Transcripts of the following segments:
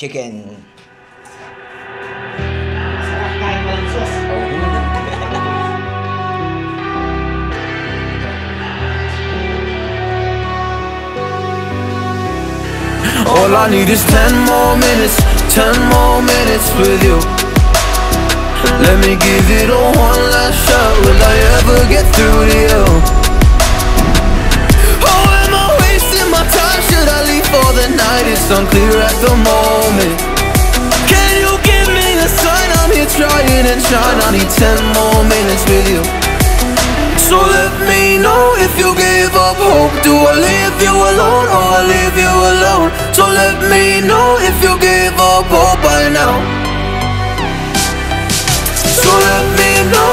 chicken. All I need is ten more minutes, ten more minutes with you Let me give it a one last shot, will I ever get through to you? Unclear at the moment. Can you give me a sign, I'm here trying and trying I need ten more minutes with you. So let me know if you give up hope. Do I leave you alone or I leave you alone? So let me know if you give up hope by now. So let me know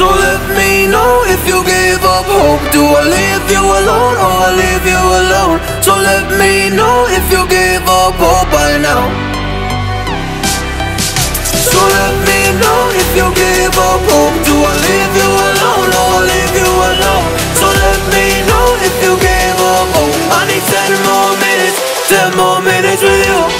so let me know if you give up hope. Do I leave you alone or I leave you alone? So let me know if you give up hope by now. So let me know if you give up hope. Do I leave you alone or I leave you alone? So let me know if you give up hope. I need ten more minutes, ten more minutes with you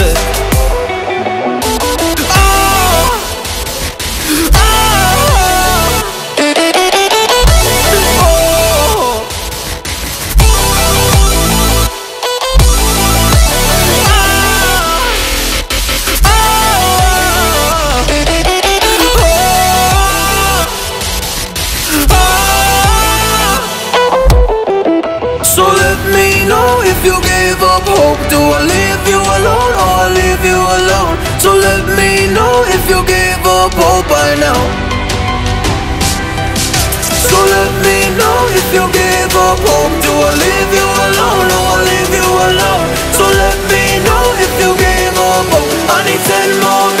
let me know if you gave up hope Do I leave you alone or I leave you alone? So let me know if you gave up hope by now So let me know if you gave up hope Do I leave you alone or I leave you alone? So let me know if you gave up hope I need ten more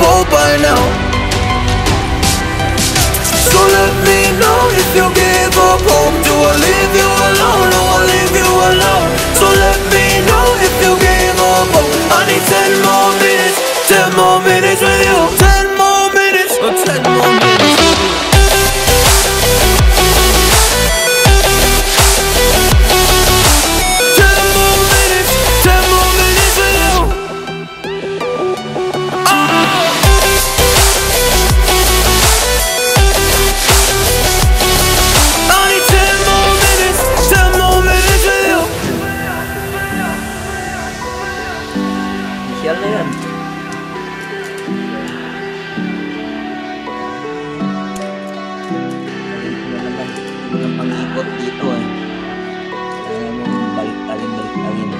Hope by now So let me know if you gave up hope Do I leave you alone or I leave you alone? So let me know if you gave up hope. I need ten more minutes, ten more minutes with you ng pag-ikot dito eh. Kaya mo balik-alin-balik-alin.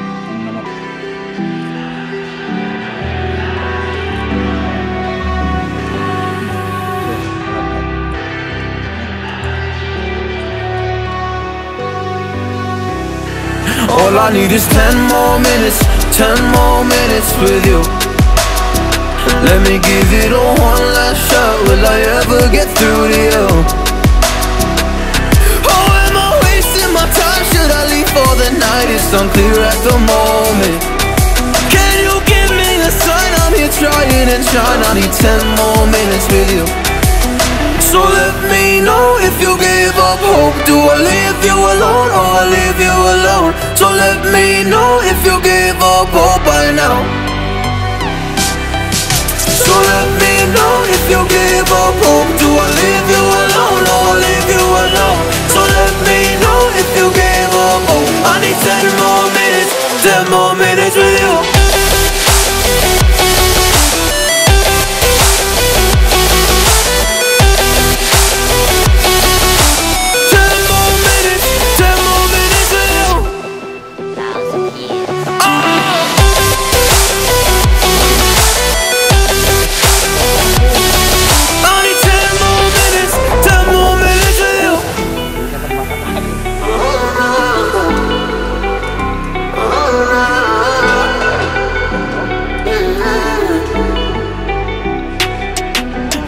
All I need is 10 more minutes, 10 more minutes with you Let me give it a one last shot, will I ever get through to you? For the night? It's unclear at the moment. Can you give me a sign, I'm here trying and trying. I need ten more minutes with you. So let me know if you give up hope. Do I leave you alone or I leave you alone? So let me know if you give up hope by now. So let me know if you give up I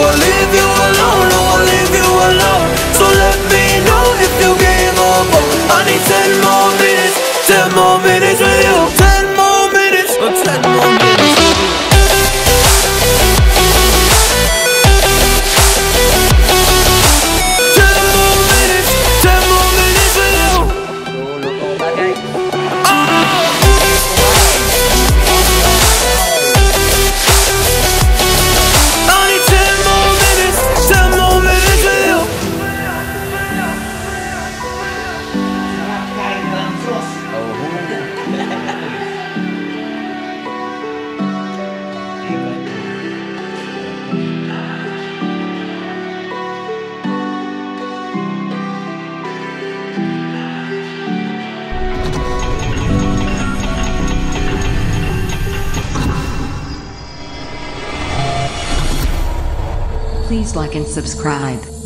Hope Do I leave you alone or I leave you alone? So let me know if you give up I need ten more minutes, ten more minutes with you like and subscribe.